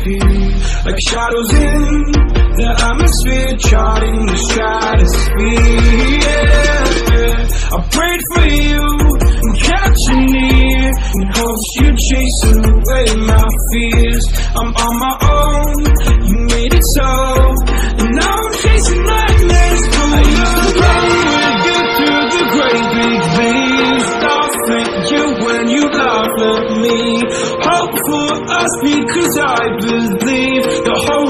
disappear. Like shadows in the atmosphere, charting the stratosphere. Yeah. I prayed for you and kept you near in hopes you'd chase away my fears. I'm on my own, you made it so. And now I'm chasing nightmares. I used to run with you through the great big leaves. At you when you laugh at me. For us because I believe. The home